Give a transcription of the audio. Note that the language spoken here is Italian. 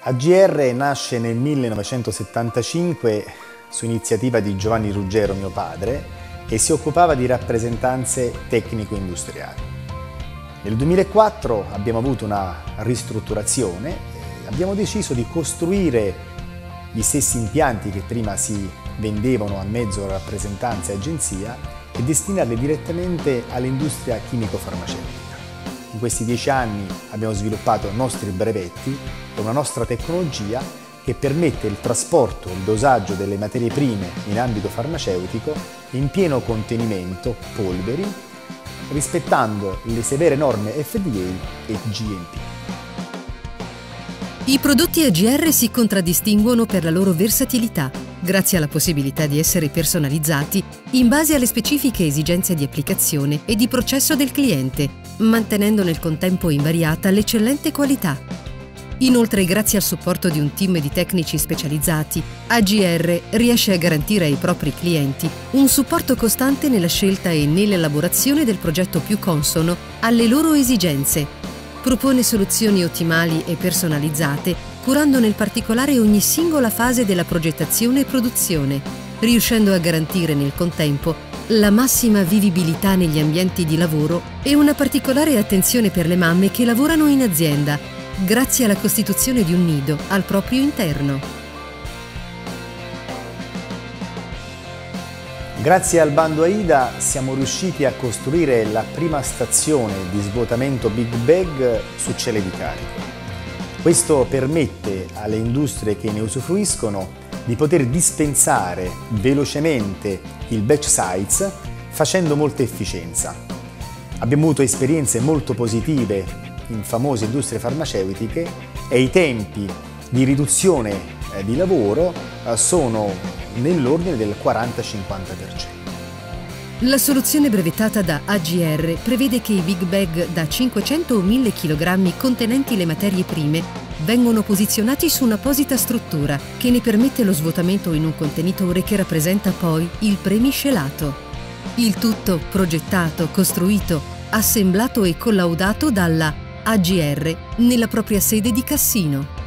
AGR nasce nel 1975 su iniziativa di Giovanni Ruggero, mio padre, e si occupava di rappresentanze tecnico-industriali. Nel 2004 abbiamo avuto una ristrutturazione, abbiamo deciso di costruire gli stessi impianti che prima si vendevano a mezzo rappresentanza e agenzia e destinarli direttamente all'industria chimico-farmaceutica. In questi dieci anni abbiamo sviluppato nostri brevetti e una nostra tecnologia che permette il trasporto e il dosaggio delle materie prime in ambito farmaceutico in pieno contenimento, polveri, rispettando le severe norme FDA e GMP. I prodotti AGR si contraddistinguono per la loro versatilità, grazie alla possibilità di essere personalizzati in base alle specifiche esigenze di applicazione e di processo del cliente, mantenendo nel contempo invariata l'eccellente qualità. Inoltre, grazie al supporto di un team di tecnici specializzati, AGR riesce a garantire ai propri clienti un supporto costante nella scelta e nell'elaborazione del progetto più consono alle loro esigenze. Propone soluzioni ottimali e personalizzate, curando nel particolare ogni singola fase della progettazione e produzione, riuscendo a garantire nel contempo la massima vivibilità negli ambienti di lavoro e una particolare attenzione per le mamme che lavorano in azienda, grazie alla costituzione di un nido al proprio interno. Grazie al bando AIDA siamo riusciti a costruire la prima stazione di svuotamento Big Bag su celle di carico. Questo permette alle industrie che ne usufruiscono di poter dispensare velocemente il batch size facendo molta efficienza. Abbiamo avuto esperienze molto positive in famose industrie farmaceutiche e i tempi di riduzione eh, di lavoro eh, sono nell'ordine del 40-50%. La soluzione brevettata da AGR prevede che i big bag da 500 o 1000 kg contenenti le materie prime vengono posizionati su un'apposita struttura che ne permette lo svuotamento in un contenitore che rappresenta poi il premiscelato. Il tutto progettato, costruito, assemblato e collaudato dalla AGR nella propria sede di Cassino.